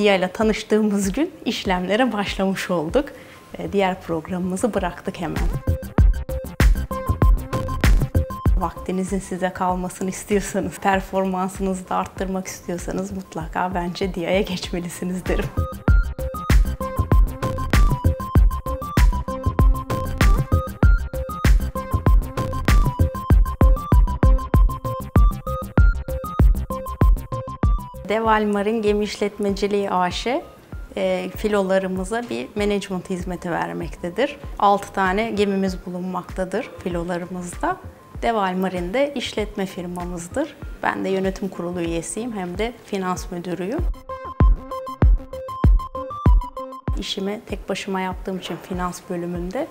Dia ile tanıştığımız gün işlemlere başlamış olduk. E, Diğer programımızı bıraktık hemen. Vaktinizin size kalmasını istiyorsanız, performansınızı da arttırmak istiyorsanız mutlaka bence Dia'ya geçmelisiniz derim. Deval Marin Gemi İşletmeciliği AŞ e, filolarımıza bir management hizmeti vermektedir. 6 tane gemimiz bulunmaktadır filolarımızda. Deval Marin de işletme firmamızdır. Ben de yönetim kurulu üyesiyim hem de finans müdürüyüm. İşimi tek başıma yaptığım için finans bölümünde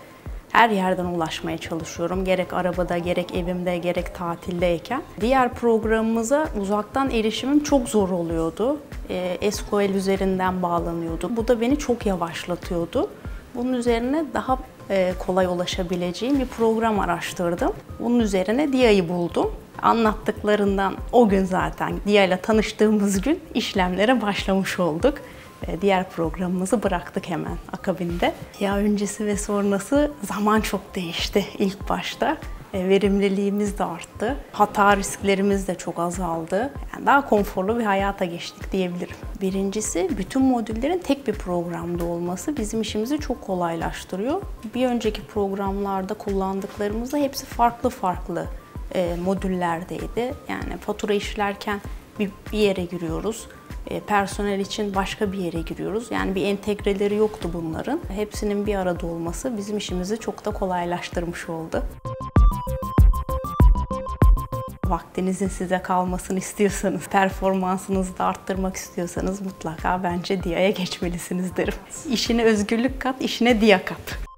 her yerden ulaşmaya çalışıyorum. Gerek arabada, gerek evimde, gerek tatildeyken. Diğer programımıza uzaktan erişimim çok zor oluyordu. E, SQL üzerinden bağlanıyordu. Bu da beni çok yavaşlatıyordu. Bunun üzerine daha e, kolay ulaşabileceğim bir program araştırdım. Bunun üzerine Dia'yı buldum. Anlattıklarından o gün zaten Dia ile tanıştığımız gün işlemlere başlamış olduk. E, Diğer programımızı bıraktık hemen akabinde. Ya öncesi ve sonrası zaman çok değişti ilk başta. E, Verimliliğimiz de arttı. Hata risklerimiz de çok azaldı. Yani daha konforlu bir hayata geçtik diyebilirim. Birincisi bütün modüllerin tek bir programda olması bizim işimizi çok kolaylaştırıyor. Bir önceki programlarda kullandıklarımızda hepsi farklı farklı e, modüllerdeydi. Yani fatura işlerken bir, bir yere giriyoruz. E, personel için başka bir yere giriyoruz. Yani bir entegreleri yoktu bunların. Hepsinin bir arada olması bizim işimizi çok da kolaylaştırmış oldu. Vaktinizin size kalmasını istiyorsanız, performansınızı da arttırmak istiyorsanız mutlaka bence Dia'ya geçmelisiniz derim. İşine özgürlük kat, işine Dia kat.